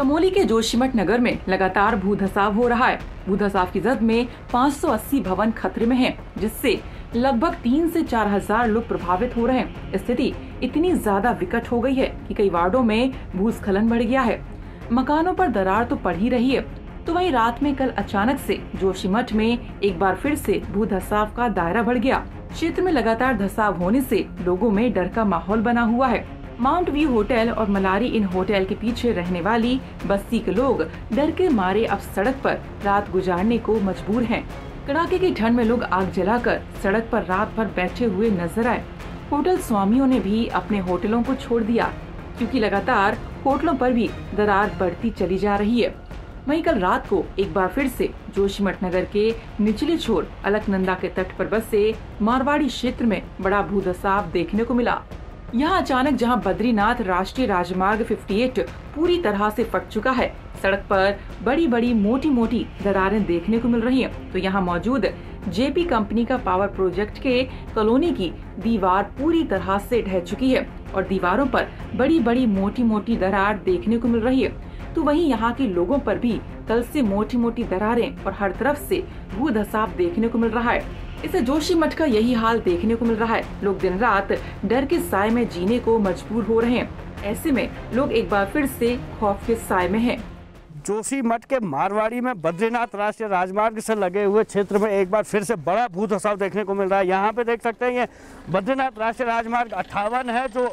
चमोली के जोशीमठ नगर में लगातार भूधसाव हो रहा है। भूधसाव की जद में 580 भवन खतरे में हैं, जिससे लगभग तीन से चार हज़ार लोग प्रभावित हो रहे हैं। स्थिति इतनी ज़्यादा विकट हो गई है कि कई वार्डों में भूस्खलन बढ़ गया है। मकानों पर दरार तो पड़ ही रही है। तो वहीं रात में कल अचानक से जोशीमठ में एक बार फिर से भू धसाव का दायरा बढ़ गया। क्षेत्र में लगातार धसाव होने से लोगों में डर का माहौल बना हुआ है। माउंट व्यू होटल और मलारी इन होटल के पीछे रहने वाली बस्ती के लोग डर के मारे अब सड़क पर रात गुजारने को मजबूर हैं। कड़ाके की ठंड में लोग आग जलाकर सड़क पर रात भर बैठे हुए नज़र आए। होटल स्वामियों ने भी अपने होटलों को छोड़ दिया, क्योंकि लगातार होटलों पर भी दरार बढ़ती चली जा रही है। वहीं कल रात को एक बार फिर से जोशीमठ नगर के निचले छोर अलकनंदा के तट पर बसे मारवाड़ी क्षेत्र में बड़ा भूदसाव देखने को मिला। यहाँ अचानक जहाँ बद्रीनाथ राष्ट्रीय राजमार्ग 58 पूरी तरह से फट चुका है सड़क पर बड़ी बड़ी मोटी मोटी दरारें देखने को मिल रही हैं, तो यहाँ मौजूद जेपी कंपनी का पावर प्रोजेक्ट के कॉलोनी की दीवार पूरी तरह से ढह चुकी है और दीवारों पर बड़ी बड़ी मोटी मोटी दरार देखने को मिल रही है। तो वहीं यहाँ के लोगों पर भी कल से मोटी मोटी दरारें और हर तरफ़ से भू धसाव देखने को मिल रहा है। इसे जोशी मठ का यही हाल देखने को मिल रहा है। लोग दिन रात डर के साय में जीने को मजबूर हो रहे हैं। ऐसे में लोग एक बार फिर से खौफ के साय में हैं। जोशी मठ के मारवाड़ी में बद्रीनाथ राष्ट्रीय राजमार्ग से लगे हुए क्षेत्र में एक बार फिर से बड़ा भूत धसाव देखने को मिल रहा है। यहाँ पे देख सकते हैं, ये बद्रीनाथ राष्ट्रीय राजमार्ग अट्ठावन है, जो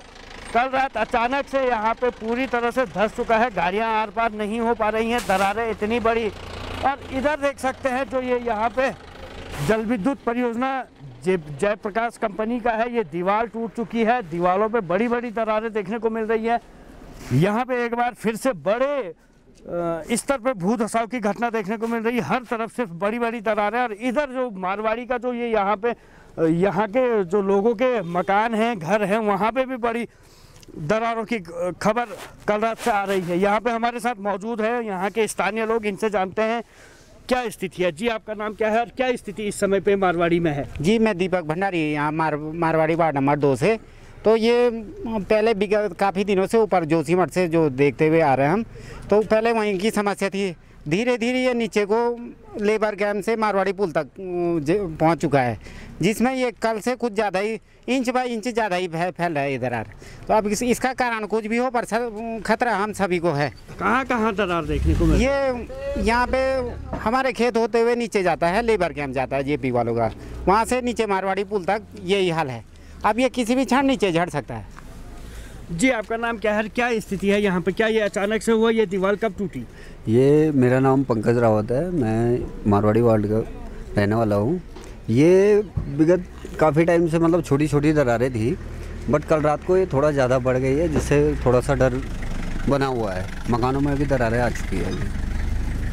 कल रात अचानक से यहाँ पे पूरी तरह से धस चुका है। गाड़ियाँ आर पार नहीं हो पा रही हैं, दरारें इतनी बड़ी। और इधर देख सकते हैं, जो ये यहाँ पे जल विद्युत परियोजना जयप्रकाश कंपनी का है, ये दीवार टूट चुकी है, दीवारों पे बड़ी बड़ी दरारें देखने को मिल रही है। यहाँ पे एक बार फिर से बड़े स्तर पे भू धसाव की घटना देखने को मिल रही है हर तरफ़ से बड़ी बड़ी दरारें और इधर जो मारवाड़ी का जो ये यहाँ पे यहाँ के जो लोगों के मकान हैं, घर हैं, वहाँ पे भी बड़ी दरारों की खबर कल रात से आ रही है। यहाँ पे हमारे साथ मौजूद है, यहाँ के स्थानीय लोग, इनसे जानते हैं। क्या स्थिति है? जी, आपका नाम क्या है और क्या स्थिति इस समय पे मारवाड़ी में है? जी, मैं दीपक भंडारी, यहाँ मार, मारवाड़ी वार्ड नंबर दो से। तो ये, पहले काफ़ी दिनों से ऊपर जोशीमठ से जो देखते हुए आ रहे हैं हम तो पहले वहीं की समस्या थी। धीरे धीरे ये नीचे को लेबर कैम्प से मारवाड़ी पुल तक पहुँच चुका है जिसमें ये कल से कुछ ज़्यादा ही इंच बाई इंच ज़्यादा ही फैल रहा है इधर आर। तो अब इस, इसका कारण कुछ भी हो पर खतरा हम सभी को है। कहाँ कहाँ दरार देखने को ये यहाँ पे हमारे खेत होते हुए नीचे जाता है लेबर कैम्प जाता है जेपी वालों का। वहाँ से नीचे मारवाड़ी पुल तक यही हाल है। अब ये किसी भी क्षण नीचे झड़ सकता है। जी, आपका नाम क्या है? क्या स्थिति है यहाँ पे? क्या ये अचानक से हुआ? ये दीवार कब टूटी? ये मेरा नाम पंकज रावत है। मैं मारवाड़ी वार्ड का रहने वाला हूँ। ये विगत काफ़ी टाइम से मतलब छोटी छोटी दरारें थी, बट कल रात को ये थोड़ा ज़्यादा बढ़ गई है, जिससे थोड़ा सा डर बना हुआ है। मकानों में भी दरारें आ चुकी है।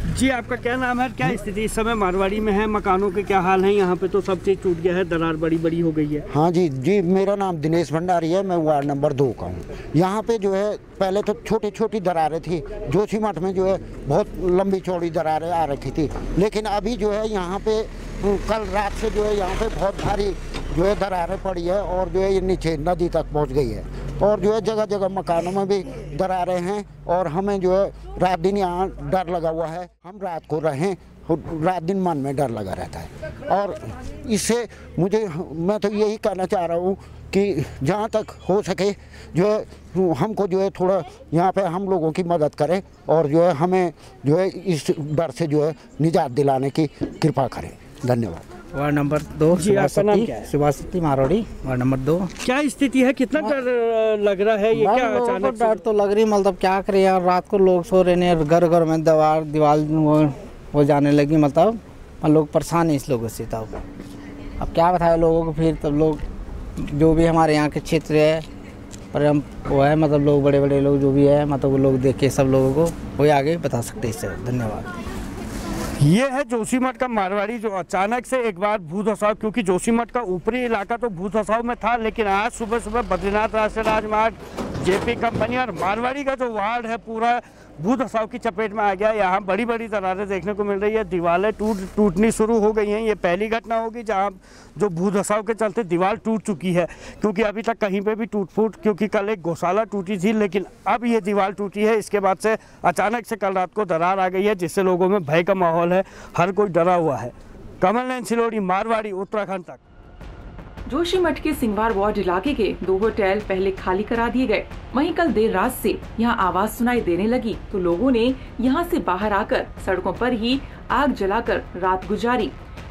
जी, आपका क्या नाम है? क्या स्थिति इस समय मारवाड़ी में है? मकानों के क्या हाल है? यहाँ पे तो सब चीज़ टूट गया है। दरार बड़ी बड़ी हो गई है। हाँ जी जी, मेरा नाम दिनेश भंडारी है। मैं वार्ड नंबर दो का हूँ। यहाँ पे जो है, पहले तो छोटी छोटी दरारें थी। जोशी मठ में जो है, बहुत लंबी चौड़ी दरारें आ रखी थी। लेकिन अभी जो है, यहाँ पे कल रात से जो है, यहाँ पे बहुत भारी जो है, दरारें पड़ी है और जो है, ये नीचे, नदी तक पहुँच गई है। और जो है जगह जगह मकानों में भी दरारें हैं और हमें जो है रात दिन यहाँ डर लगा हुआ है। हम रात को रहें, रात दिन मन में डर लगा रहता है। और इससे मुझे, मैं तो यही कहना चाह रहा हूँ कि जहाँ तक हो सके जो है हमको जो है थोड़ा यहाँ पे हम लोगों की मदद करें और जो है हमें जो है इस डर से जो है निजात दिलाने की कृपा करें। धन्यवाद। वार्ड नंबर दो जी आपका नाम क्या है? सुभाष मारोड़ी वार्ड नंबर दो। क्या स्थिति है? कितना डर लग रहा है? ये क्या अचानक डर तो लग रही मतलब क्या करे यार रात को लोग सो रहे हैं घर घर में दीवार दीवार हो जाने लगी मतलब लोग परेशान है इस लोगों से तब अब क्या बताए लोगों को फिर तब लोग जो भी हमारे यहाँ के क्षेत्र है पर हम वो है मतलब लोग बड़े बड़े लोग जो भी है मतलब वो लोग देख के सब लोगों को वही आगे बता सकते हैं इससे। धन्यवाद। ये है जोशीमठ का मारवाड़ी जो अचानक से एक बार भू धसाव क्योंकि जोशीमठ का ऊपरी इलाका तो भू धसाव में था, लेकिन आज सुबह सुबह बद्रीनाथ राष्ट्रीय राजमार्ग जेपी कंपनी और मारवाड़ी का जो वार्ड है, पूरा भू धसाव की चपेट में आ गया। यहाँ बड़ी बड़ी दरारें देखने को मिल रही है। दीवारें टूट, टूटनी शुरू हो गई हैं। ये पहली घटना होगी जहाँ जो भू धसाव के चलते दीवार टूट चुकी है, क्योंकि अभी तक कहीं पे भी टूट फूट क्योंकि कल एक गौशाला टूटी थी, लेकिन अब ये दीवार टूटी है। इसके बाद से अचानक से कल रात को दरार आ गई है, जिससे लोगों में भय का माहौल है। हर कोई डरा हुआ है। कमल नैन सिलोड़ी, मारवाड़ी, उत्तराखंड तक। जोशीमठ के सिंगवार वार्ड इलाके के दो होटल पहले खाली करा दिए गए। वहीं कल देर रात से यहाँ आवाज़ सुनाई देने लगी तो लोगों ने यहाँ से बाहर आकर सड़कों पर ही आग जलाकर रात गुजारी।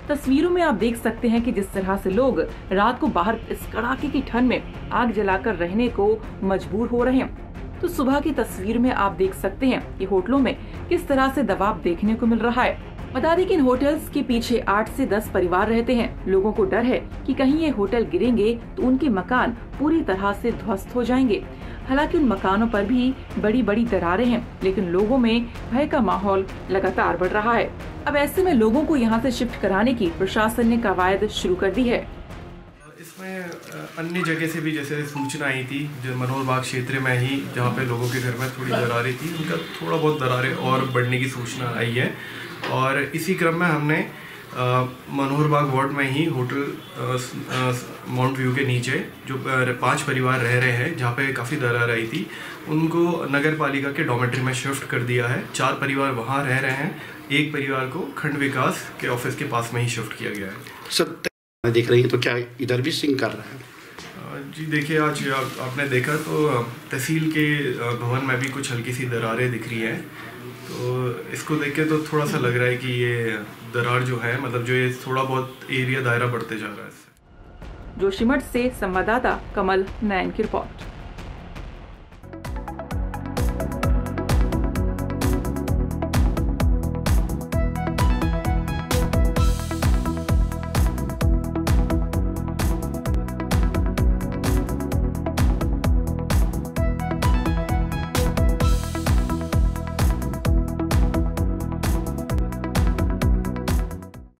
तस्वीरों में आप देख सकते हैं कि जिस तरह से लोग रात को बाहर इस कड़ाके की ठंड में आग जलाकर रहने को मजबूर हो रहे हैं। तो सुबह की तस्वीर में आप देख सकते हैं कि होटलों में किस तरह से दबाव देखने को मिल रहा है। बता दें कि इन होटल्स के पीछे आठ से दस परिवार रहते हैं। लोगों को डर है कि कहीं ये होटल गिरेंगे तो उनके मकान पूरी तरह से ध्वस्त हो जाएँगे। हालाँकि उन मकानों पर भी बड़ी बड़ी दरारें हैं, लेकिन लोगों में भय का माहौल लगातार बढ़ रहा है। अब ऐसे में लोगों को यहाँ से शिफ्ट कराने की प्रशासन ने कवायद शुरू कर दी है। इसमें अन्य जगह से भी जैसे सूचना आई थी, जो मनोहर बाग क्षेत्र में ही, जहाँ पे लोगों के घर में थोड़ी दरारें थी, उनका थोड़ा बहुत दरारें और बढ़ने की सूचना आई है। और इसी क्रम में हमने मनोहर बाग वार्ड में ही होटल माउंट व्यू के नीचे जो पाँच परिवार रह रहे हैं जहाँ पे काफ़ी दरार आई थी उनको नगर पालिका के डॉमेट्री में शिफ्ट कर दिया है। चार परिवार वहाँ रह रहे हैं एक परिवार को खंड विकास के ऑफ़िस के पास में ही शिफ्ट किया गया है। सर देख रही हैं तो क्या इधर भी सिंह कर रहा है? जी देखिए आज आप, आपने देखा तो तहसील के भवन में भी कुछ हल्की सी दरारें दिख रही हैं। तो इसको देख के तो थोड़ा सा लग रहा है कि ये दरार जो है मतलब जो ये थोड़ा बहुत एरिया दायरा बढ़ते जा रहा है जोशीमठ से संवाददाता कमल नैन की रिपोर्ट।